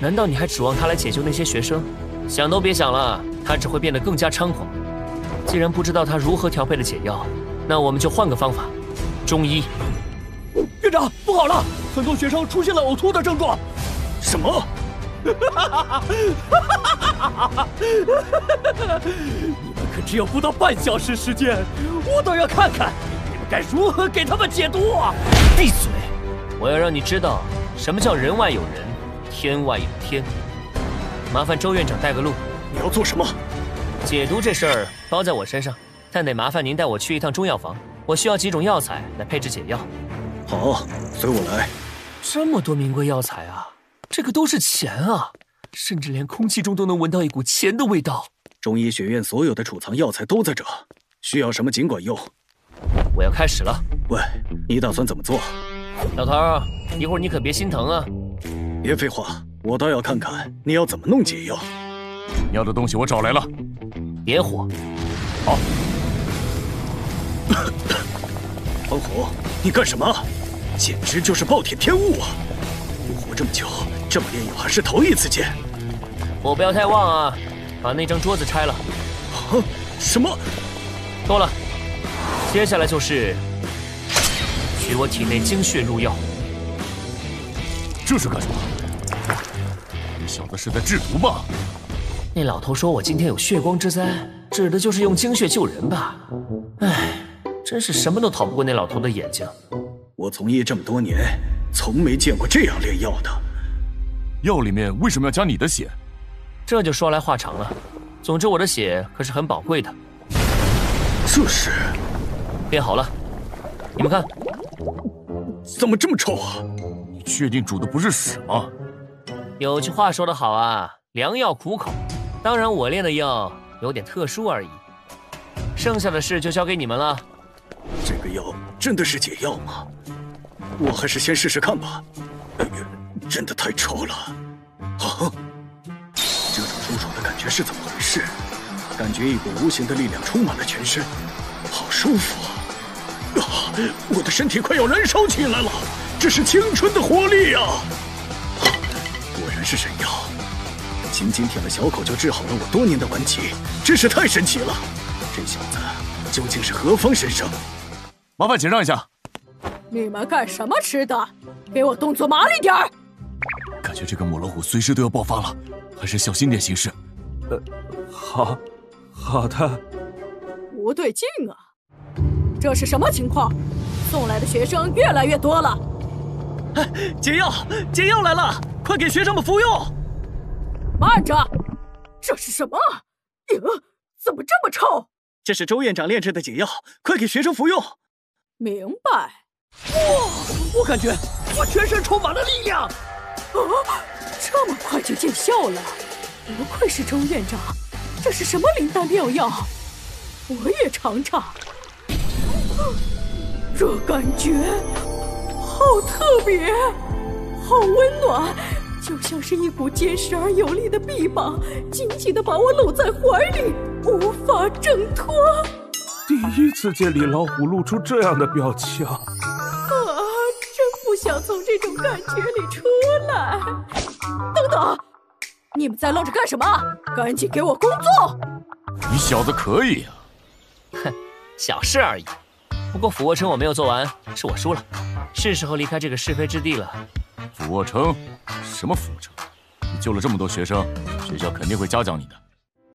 难道你还指望他来解救那些学生？想都别想了，他只会变得更加猖狂。既然不知道他如何调配的解药，那我们就换个方法。中医。院长，不好了，很多学生出现了呕吐的症状。什么？你们可只有不到半小时时间，我倒要看看你们该如何给他们解毒。闭嘴！我要让你知道什么叫人外有人，天外有天。麻烦周院长带个路。你要做什么？解毒这事儿包在我身上，但得麻烦您带我去一趟中药房。我需要几种药材来配制解药。好，随我来。这么多名贵药材啊，这个都是钱啊，甚至连空气中都能闻到一股钱的味道。中医学院所有的储藏药材都在这，需要什么尽管用。我要开始了。喂，你打算怎么做？老头，一会儿你可别心疼啊。别废话，我倒要看看你要怎么弄解药。你要的东西我找来了。别火。好。方虎，你干什么？简直就是暴殄天物啊！我活这么久，这么炼药还是头一次见。火不要太旺啊！把那张桌子拆了。啊？什么？够了。接下来就是取我体内精血入药。这是干什么？你小子是在制毒吧？那老头说我今天有血光之灾，指的就是用精血救人吧？唉。真是什么都逃不过那老头的眼睛。我从医这么多年，从没见过这样炼药的。药里面为什么要加你的血？这就说来话长了。总之，我的血可是很宝贵的。这是变好了，你们看，怎么这么臭啊？你确定煮的不是屎吗？有句话说得好啊，良药苦口。当然，我炼的药有点特殊而已。剩下的事就交给你们了。这个药真的是解药吗？我还是先试试看吧。哎呀真的太臭了！啊，这种舒爽的感觉是怎么回事？感觉一股无形的力量充满了全身，好舒服啊！啊，我的身体快要燃烧起来了，这是青春的活力啊！果然是神药，仅仅舔了小口就治好了我多年的顽疾，真是太神奇了！这小子究竟是何方神圣？麻烦请让一下。你们干什么吃的？给我动作麻利点儿！感觉这个母老虎随时都要爆发了，还是小心点行事。呃，好，好的。不对劲啊！这是什么情况？送来的学生越来越多了。解药，解药来了！快给学生们服用。慢着，这是什么？呀，怎么这么臭？这是周院长炼制的解药，快给学生服用。明白。哇，我感觉我全身充满了力量。啊，这么快就见效了，不愧是周院长，这是什么灵丹妙药？我也尝尝。这感觉好特别，好温暖，就像是一股坚实而有力的臂膀，紧紧的把我搂在怀里。无法挣脱。第一次见李老虎露出这样的表情，啊，真不想从这种感觉里出来。等等，你们在愣着干什么？赶紧给我工作！你小子可以啊！哼，小事而已。不过俯卧撑我没有做完，是我输了。是时候离开这个是非之地了。俯卧撑？什么俯卧撑？你救了这么多学生，学校肯定会嘉奖你的。